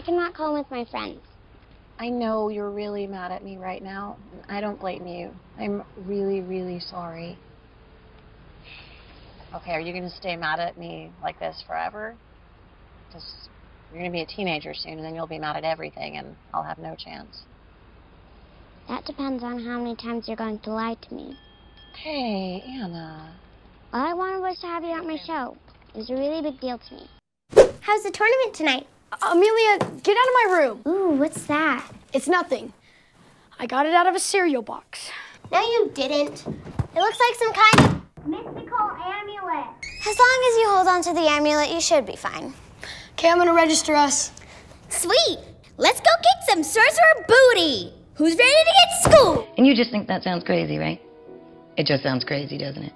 can cannot call with my friends. I know you're really mad at me right now. I don't blame you. I'm really, really sorry. Okay, are you going to stay mad at me like this forever? Because you're going to be a teenager soon, and then you'll be mad at everything, and I'll have no chance. That depends on how many times you're going to lie to me. Hey, Anna. All I wanted was to have you at my show. It was a really big deal to me. How's the tournament tonight? Amelia, get out of my room. Ooh, what's that? It's nothing. I got it out of a cereal box. No, you didn't. It looks like some kind of mystical amulet. As long as you hold on to the amulet, you should be fine. Okay, I'm gonna register us. Sweet. Let's go kick some sorcerer booty. Who's ready to get school? And you just think that sounds crazy, right? It just sounds crazy, doesn't it?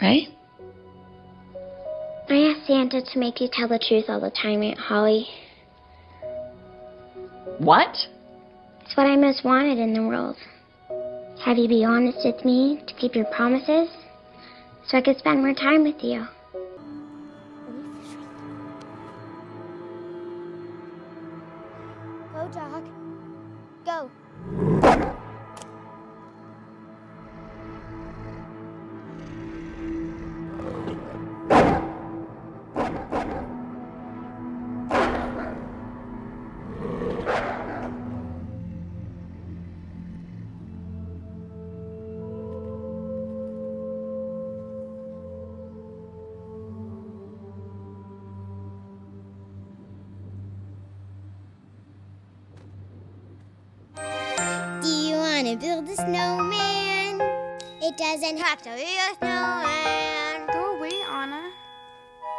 Right? I asked Santa to make you tell the truth all the time, Aunt Holly. What? It's what I most wanted in the world. Have you be honest with me to keep your promises so I could spend more time with you. Go, dog. Go. To build a snowman? It doesn't have to be a snowman. Go away, Anna.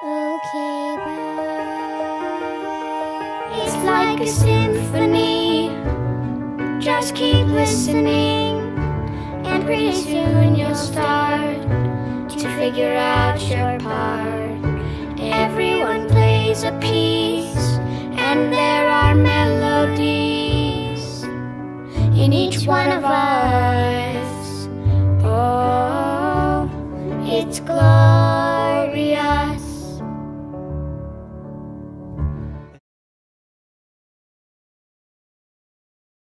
Okay, bye. It's like a symphony. Just keep listening, and pretty soon you'll start to figure out your part. Everyone plays a piece, and there in each one of us. Oh, it's glorious.